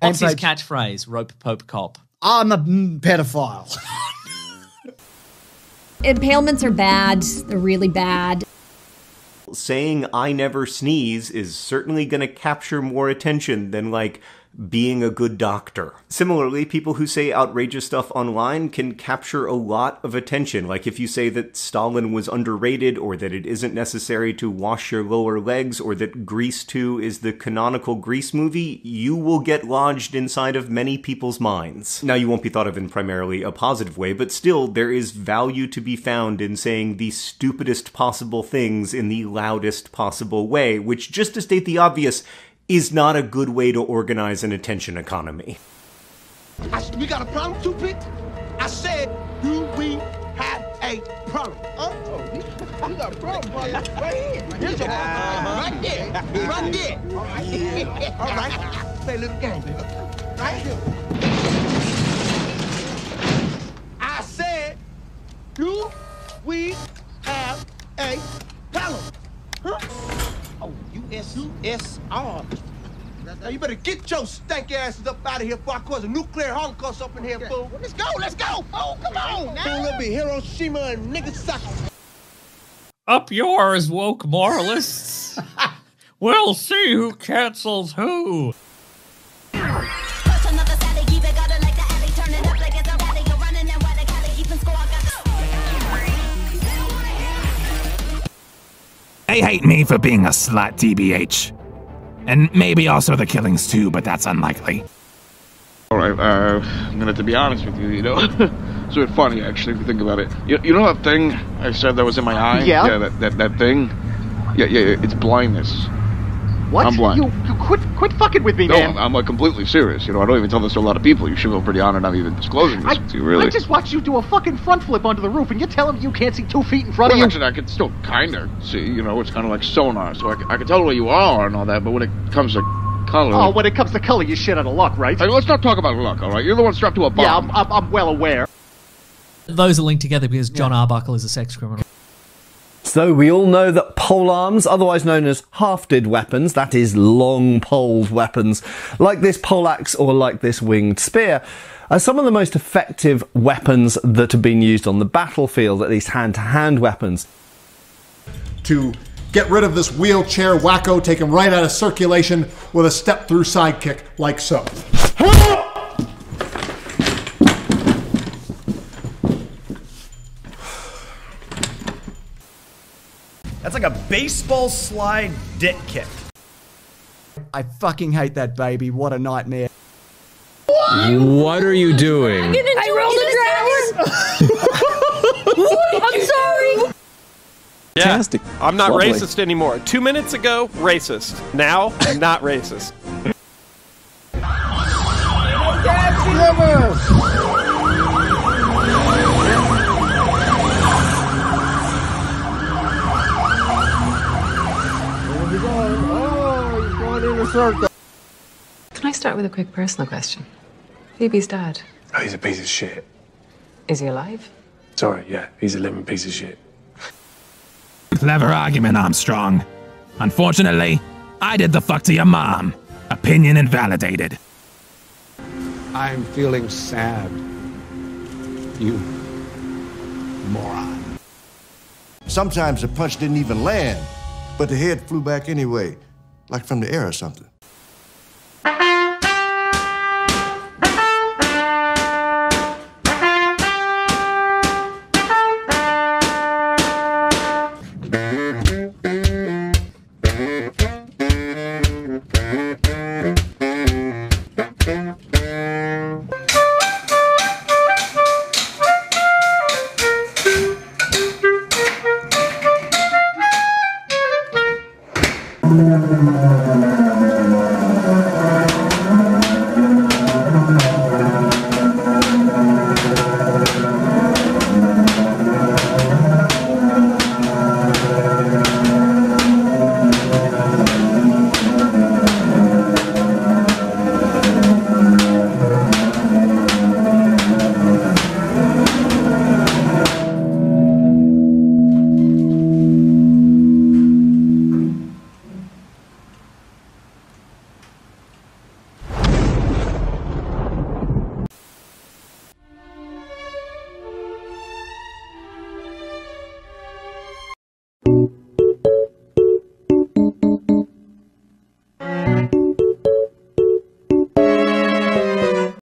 What's his catchphrase? Rope Pope Cop. I'm a pedophile. Impalements are bad. They're really bad. saying I never sneeze is certainly going to capture more attention than like being a good doctor. Similarly, people who say outrageous stuff online can capture a lot of attention. Like if you say that Stalin was underrated or that it isn't necessary to wash your lower legs or that Grease 2 is the canonical Grease movie, you will get lodged inside of many people's minds. Now you won't be thought of in primarily a positive way, but still there is value to be found in saying the stupidest possible things in the loudest possible way, which just to state the obvious is not a good way to organize an attention economy. I, s- we got a problem, two bit? I said, do we have a problem? Huh? Oh, you, you got a problem, boy. Right here. Here's your uh-huh. Right there. Right there. All right. All right. Play a little game, baby. Right here. U-S-U-S-R. Now you better get your stank asses up out of here before I cause a nuclear holocaust up in here, fool. Let's go, let's go. Oh, come on now. Fool, it'll be Hiroshima and Nagasaki. Up yours, woke moralists. we'll see who cancels who. They hate me for being a slut, TBH. And maybe also the killings too, but that's unlikely. All right, uh, I'm gonna have to be honest with you. You know, it's a bit funny actually if you think about it. You, you know that thing I said that was in my eye? Yeah. Yeah, that, that, that thing. Yeah, yeah, yeah, it's blindness. What? I'm blind. You, you quit, quit fucking with me, No, man. I'm, I'm like completely serious. You know, I don't even tell this to a lot of people. You should feel pretty honored I'm even disclosing this I, to you, really. I just watched you do a fucking front flip onto the roof, and you're telling me you can't see two feet in front well, of you? actually, I can still kind of see. You know, it's kind of like sonar, so I, can- I can tell where you are and all that. But when it comes to color, Oh, when it comes to color, you shit out of luck, right? Hey, let's not talk about luck, all right? You're the one strapped to a bomb. Yeah, I'm, I'm, I'm well aware. Those are linked together because Jon Arbuckle is a sex criminal. So we all know that pole arms, otherwise known as hafted weapons, that is long poled weapons, like this poleaxe or like this winged spear, are some of the most effective weapons that have been used on the battlefield, at least hand-to-hand weapons. to get rid of this wheelchair wacko, take him right out of circulation with a step through sidekick, like so. That's like a baseball slide dick kick. I fucking hate that baby. What a nightmare. What are you doing? I rolled a dragon. I'm sorry. Yeah. Fantastic. I'm not Lovely. racist anymore. Two minutes ago, racist. Now, I'm not racist. Can I start with a quick personal question? Phoebe's dad, Oh, he's a piece of shit. is he alive? Sorry, yeah, he's a living piece of shit. Clever argument, Armstrong. Unfortunately, I did the fuck to your mom. Opinion invalidated. I'm feeling sad. You moron. Sometimes the punch didn't even land, but the head flew back anyway, like from the air or something.